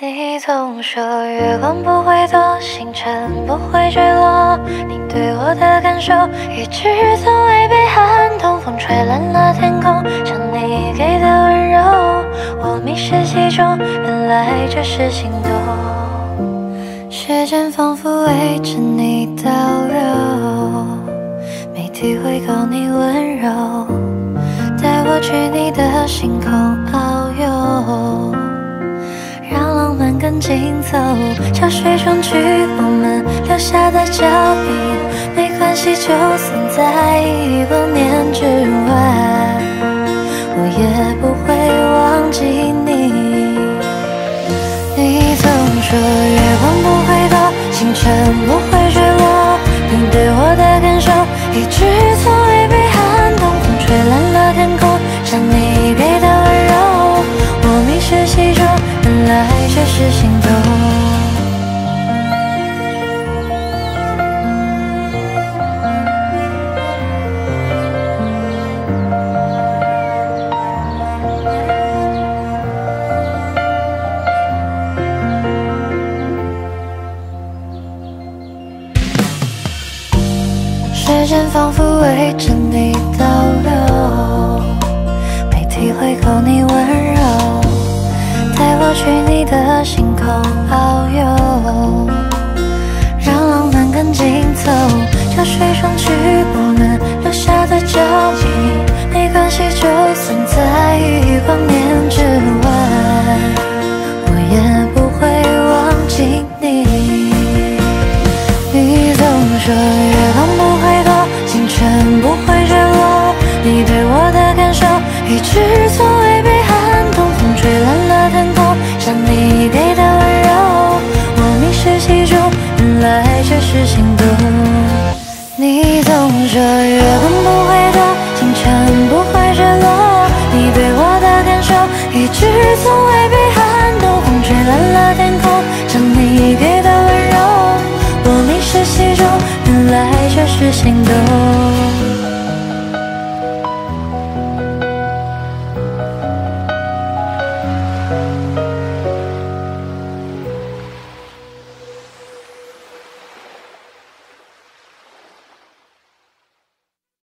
你总说月光不会躲，星辰不会坠落。你对我的感受一直从未被撼动。风吹乱了天空，像你给的温柔。我迷失其中，原来这是心动。时间仿佛围着你倒流，没体会够你温柔。带我去你的星空紧走，潮水冲去我们留下的脚印，没关系，就算在亿光年之外，我也不会忘记你。你总说月光不会躲，星辰不会坠落，你对我的感受一直从其中，原来这是心动。时间仿佛围着你去你的星空遨游，让浪漫更紧凑。潮水冲去我们留下的脚印，没关系，就算在亿光年之外，我也不会忘记你。你总说月光不会躲，星辰不会坠落，你对我的感受一直从却是心动。你总说月光不会躲，星辰不会坠落，你对我的感受一直从未被撼动。风吹乱了天空，像你给的温柔，我迷失其中，原来这是心动。